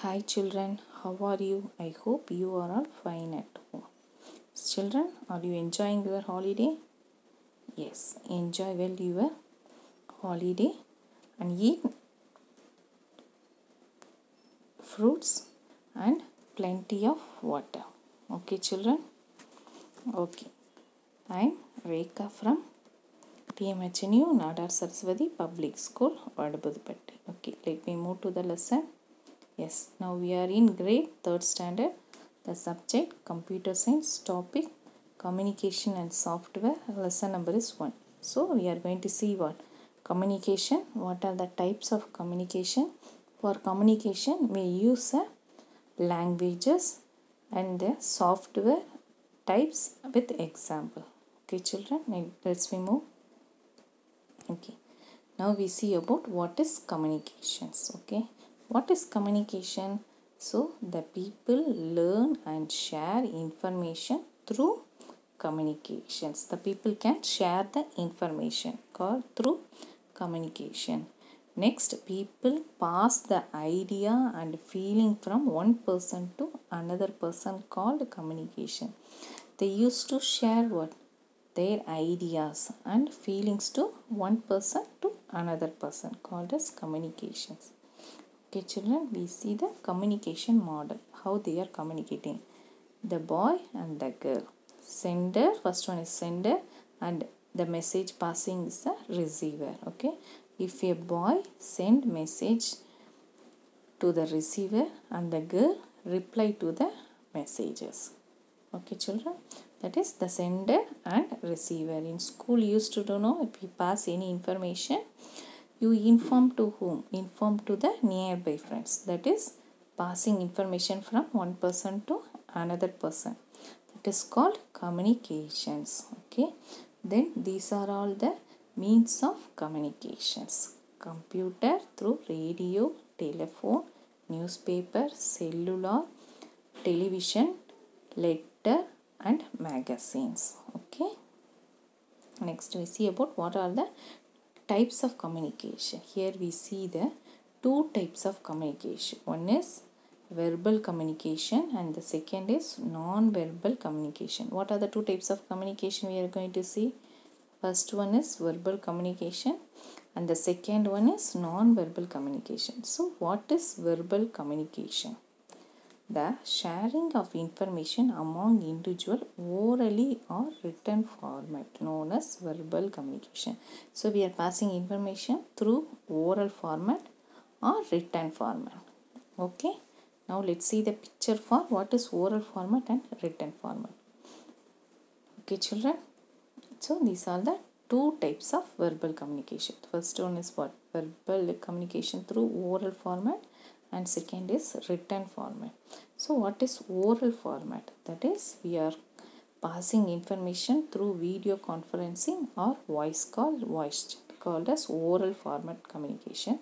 Hi children, how are you? I hope you are all fine at home. Children, are you enjoying your holiday? Yes, enjoy well your holiday and eat fruits and plenty of water. Okay children? Okay. I am Rekha from TMHNU Nadar Saraswathi Public School, Vadabudupatti. Okay, let me move to the lesson. Yes, now we are in grade 3rd standard. The subject computer science topic communication and software. Lesson number is 1. So we are going to see what communication. What are the types of communication? For communication we use a languages and the software types with example. Okay children, let's we move. Okay. Now we see about what is communications. Okay what is communication? So the people learn and share information through communications. The people can share the information called through communication. Next people pass the idea and feeling from one person to another person called communication. They used to share what? Their ideas and feelings to one person to another person called as communications Okay children, we see the communication model, how they are communicating. The boy and the girl. Sender, first one is sender and the message passing is the receiver. Okay, if a boy send message to the receiver and the girl reply to the messages. Okay children, that is the sender and receiver. In school used to know if you pass any information you inform to whom? Inform to the nearby friends. That is passing information from one person to another person. That is called communications. Okay? Then these are all the means of communications. Computer through radio telephone newspaper cellular television letter and magazines. Okay? Next we see about what are the types of communication. Here we see the two types of communication. One is verbal communication and the second is non-verbal communication. What are the two types of communication we are going to see? First one is verbal communication and the second one is non-verbal communication. So what is verbal communication? The sharing of information among individual orally or written format known as verbal communication. So we are passing information through oral format or written format. Okay. Now let's see the picture for what is oral format and written format. Okay children. So these are the two types of verbal communication. First one is what? Verbal communication through oral format and second is written format. So what is oral format? That is we are passing information through video conferencing or voice call, voice chat called as oral format communication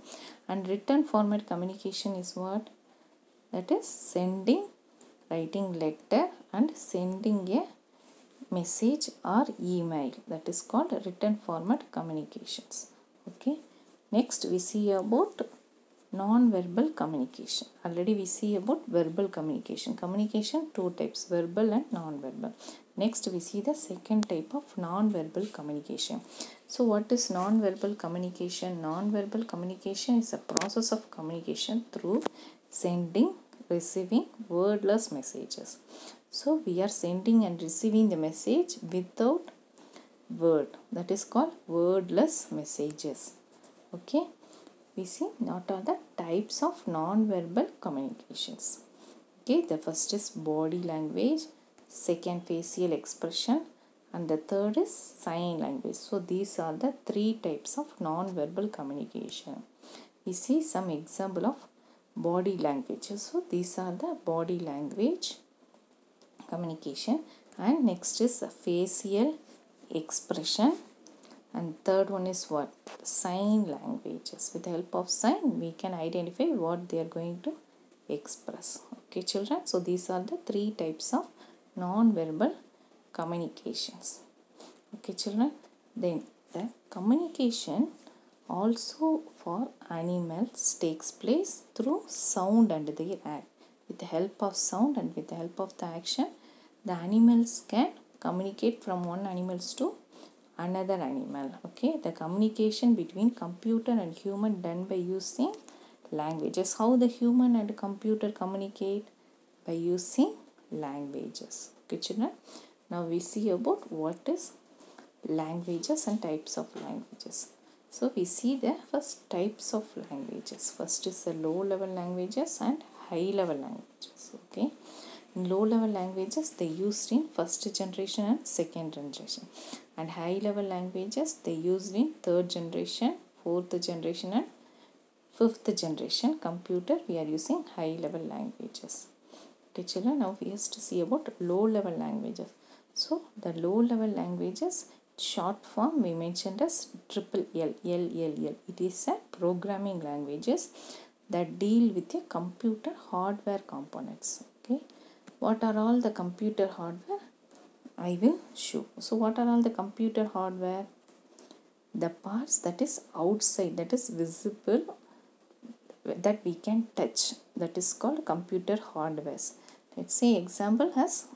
and written format communication is what? That is sending, writing letter and sending a message or email that is called written format communications okay next we see about non-verbal communication. Already we see about verbal communication. Communication two types verbal and non-verbal. Next we see the second type of non-verbal communication. So what is non-verbal communication? Non-verbal communication is a process of communication through sending receiving wordless messages. So we are sending and receiving the message without word. That is called wordless messages. Okay we see what are the types of non-verbal communications. Okay the first is body language second facial expression and the third is sign language. So these are the three types of non-verbal communication. We see some example of body language. So these are the body language communication. And next is facial expression and third one is what? Sign languages. With the help of sign we can identify what they are going to express. Okay children? So these are the three types of non-verbal communications. Okay children? Then the communication also for animals takes place through sound and their act. With the help of sound and with the help of the action the animals can communicate from one animals to another animal okay? The communication between computer and human done by using languages. How the human and computer communicate? By using languages okay children? Now we see about what is languages and types of languages. So we see the first types of languages. First is the low level languages and high level languages okay? In low level languages they used in first generation and second generation and high level languages they used in third generation fourth generation and fifth generation computer. We are using high level languages. Okay children now we have to see about low level languages. So the low level languages short form we mentioned as triple L L L L. It is a programming languages that deal with the computer hardware components. Okay what are all the computer hardware I will show. So what are all the computer hardware? The parts that is outside that is visible that we can touch that is called computer hardware. Let's say example has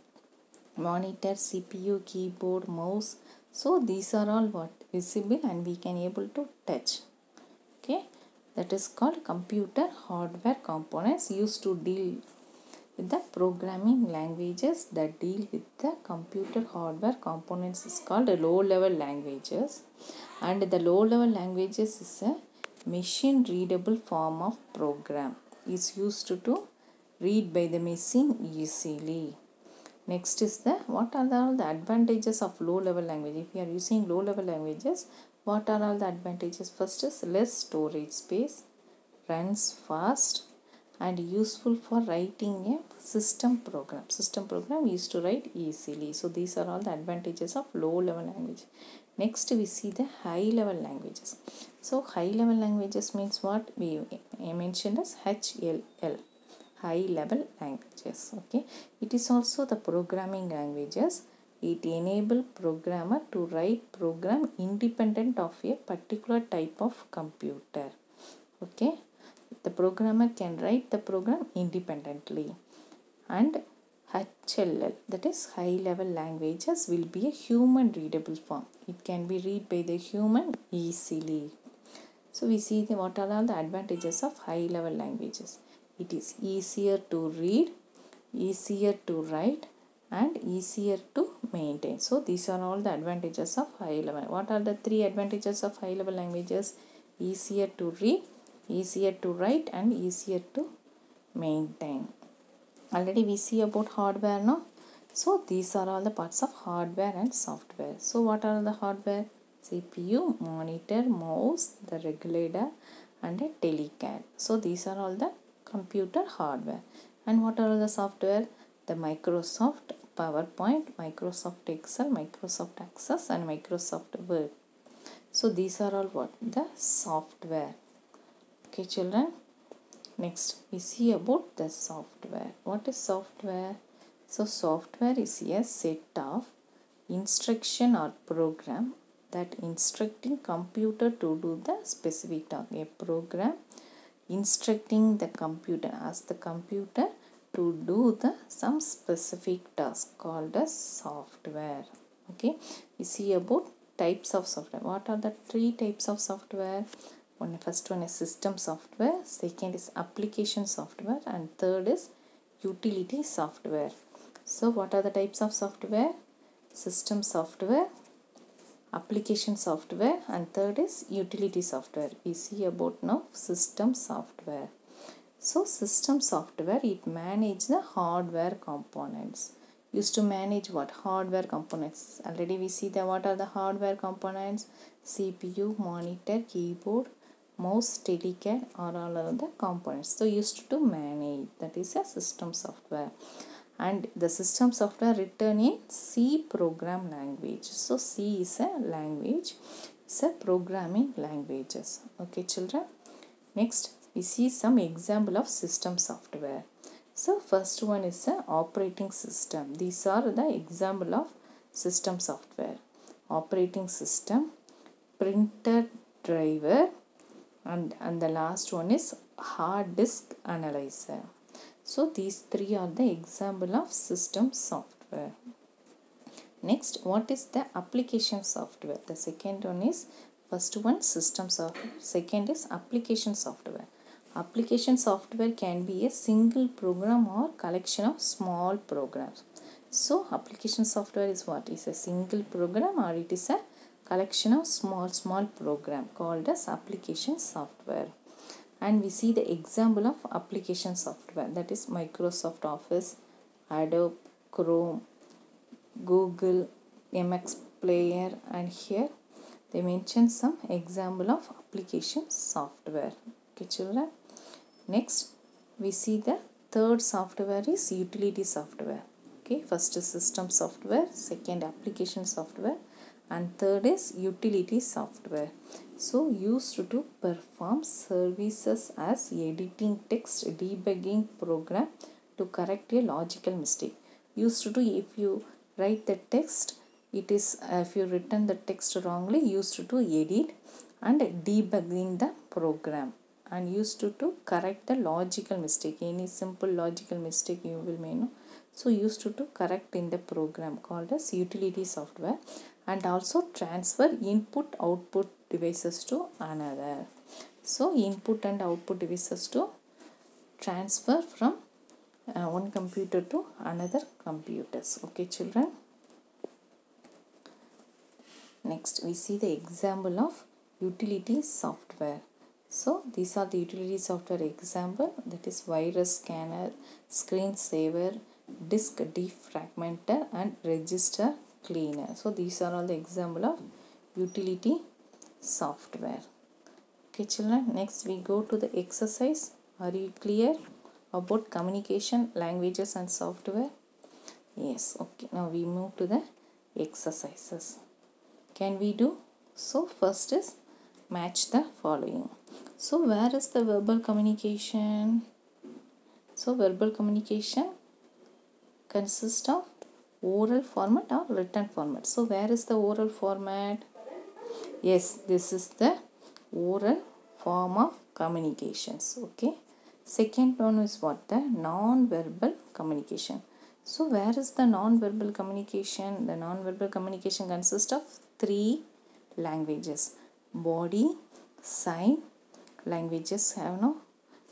monitor cpu keyboard mouse. So these are all what? Visible and we can able to touch. Okay? That is called computer hardware components used to deal with the programming languages that deal with the computer hardware components. Is called low level languages. And the low level languages is a machine readable form of program. Is used to, to read by the machine easily. Next is the what are the, all the advantages of low level language? If you are using low level languages what are all the advantages? First is less storage space runs fast and useful for writing a system program. System program used to write easily. So these are all the advantages of low level language. Next we see the high level languages. So high level languages means what? We mentioned as HLL high level languages okay? It is also the programming languages. It enable programmer to write program independent of a particular type of computer okay the programmer can write the program independently. And HLL that is high level languages will be a human readable form. It can be read by the human easily. So we see the, what are all the advantages of high level languages. It is easier to read easier to write and easier to maintain. So these are all the advantages of high level. What are the three advantages of high level languages? Easier to read easier to write and easier to maintain. Already we see about hardware now so these are all the parts of hardware and software. So what are the hardware? Cpu monitor mouse the regulator and a telecad. So these are all the computer hardware. And what are the software? The microsoft powerpoint microsoft excel microsoft access and microsoft word. So these are all what? The software okay children. Next we see about the software. What is software? So software is a set of instruction or program that instructing computer to do the specific task. A program instructing the computer. Ask the computer to do the some specific task called as software. Okay we see about types of software. What are the three types of software one first one is system software second is application software and third is utility software. So what are the types of software? System software application software and third is utility software. We see about now system software. So system software it manage the hardware components. Used to manage what? Hardware components. Already we see the what are the hardware components? Cpu monitor keyboard mouse delicate are all of the components so used to manage that is a system software and the system software written in C program language. So C is a language, it's a programming languages. Okay children. Next we see some example of system software. So first one is a operating system. These are the example of system software. Operating system, printer driver, and and the last one is hard disk analyzer. So these three are the example of system software. Next what is the application software? The second one is first one system software second is application software. Application software can be a single program or collection of small programs. So application software is what? Is a single program or it is a collection of small small program called as application software and we see the example of application software that is Microsoft Office, Adobe, Chrome, Google, MX Player and here they mention some example of application software. Okay children. Next we see the third software is utility software. Okay first is system software, second application software and third is utility software. So used to perform services as editing text debugging program to correct a logical mistake. Used to do if you write the text it is if you written the text wrongly used to edit and debugging the program and used to, to correct the logical mistake any simple logical mistake you will may know so used to, to correct in the program called as utility software and also transfer input output devices to another. So input and output devices to transfer from uh, one computer to another computers. Okay children? Next we see the example of utility software. So these are the utility software example. That is virus scanner screen saver, disk defragmenter and registry cleaner so these are all the example of utility software. Okay children next we go to the exercise. Are you clear about communication languages and software? Yes okay. Now we move to the exercises. Can we do? So first is match the following. So where is the verbal communication? So verbal communication consists of oral format or written format. So where is the oral format? Yes, this is the oral form of communications. Okay. Second one is what? The non-verbal communication. So where is the non-verbal communication? The non-verbal communication consists of three languages. Body, sign, languages have no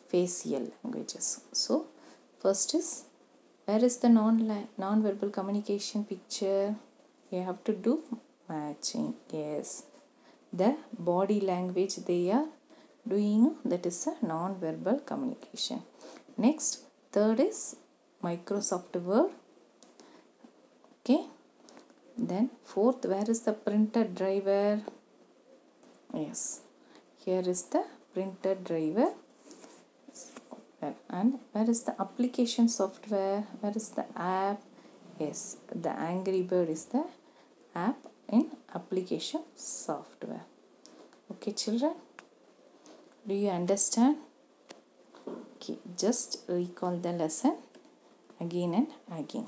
facial languages. So first is where is the non non-verbal communication picture? You have to do matching yes. The body language they are doing that is a non-verbal communication. Next third is microsoft word. Okay. Then fourth where is the printer driver? Yes. Here is the printer driver and where is the application software? Where is the app? Yes the angry bird is the app in application software. Okay children do you understand? Okay just recall the lesson again and again.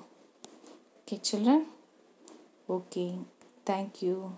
Okay children? Okay thank you